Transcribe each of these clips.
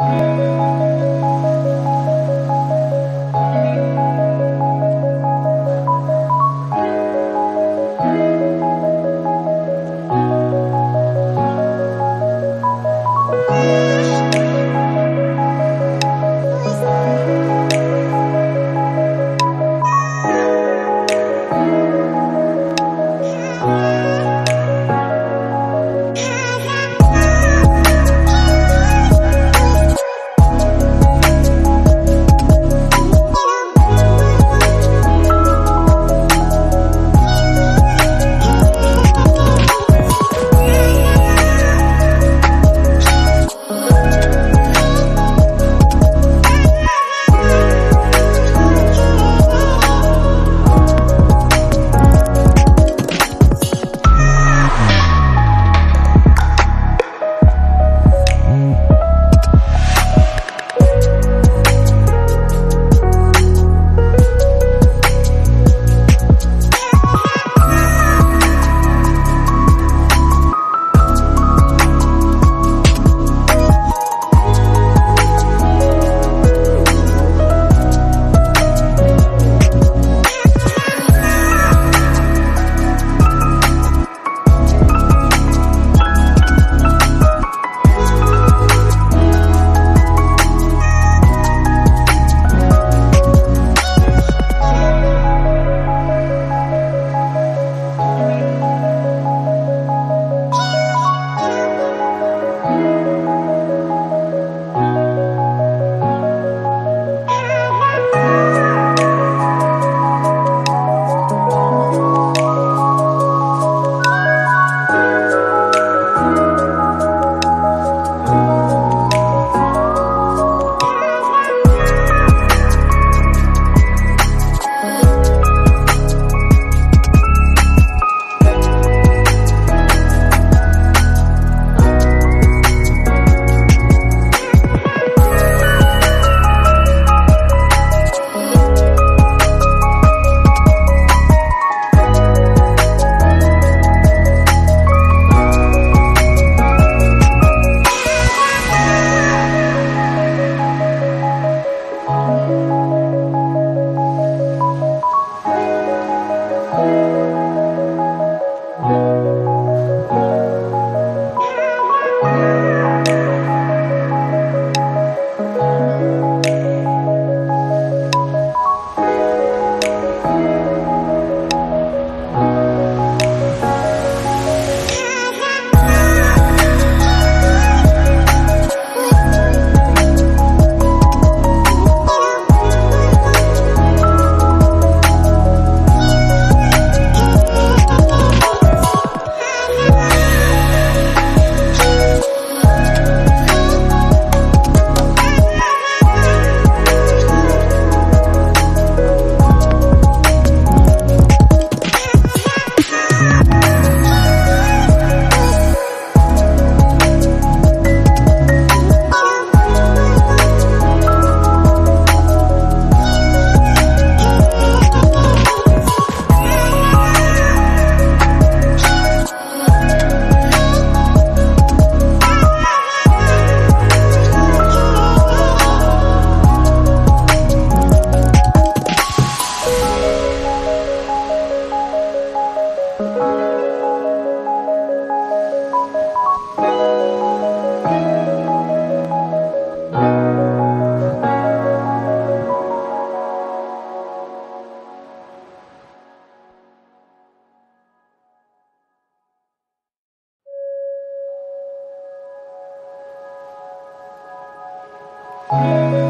Música Thank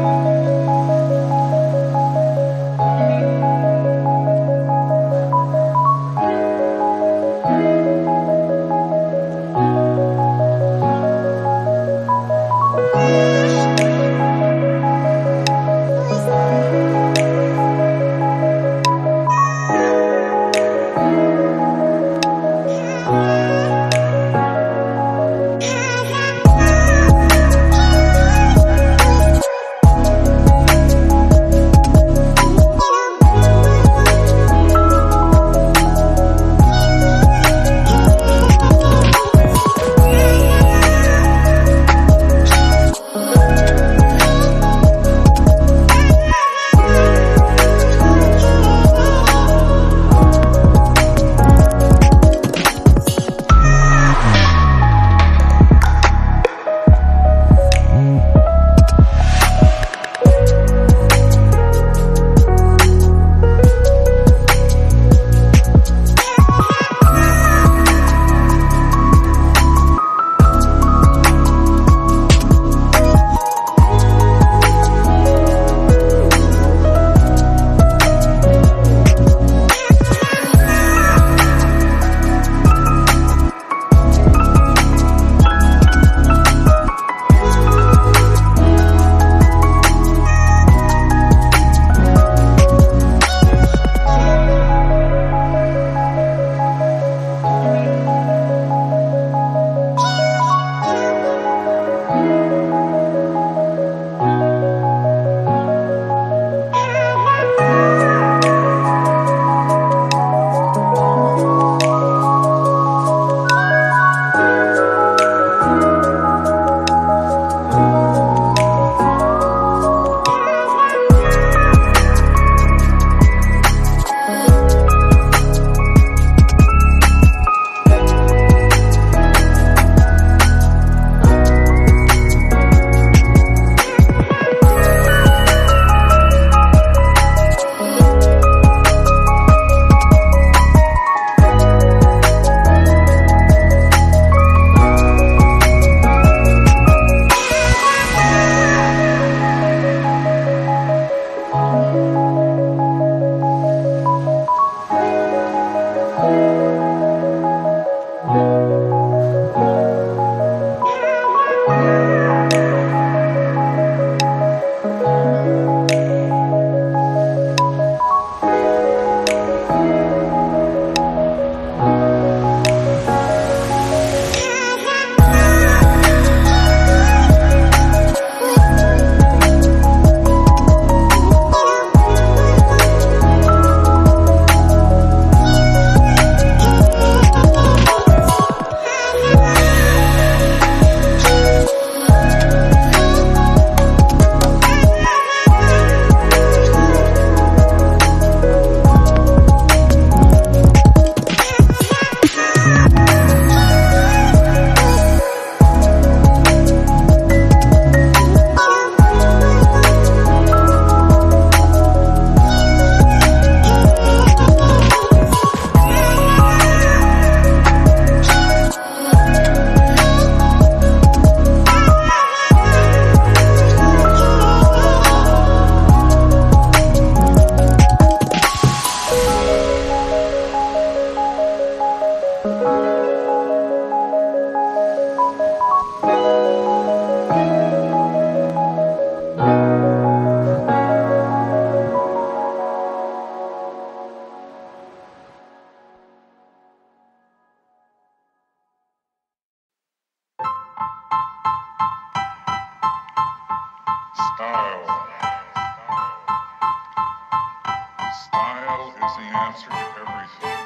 Style is the answer to everything.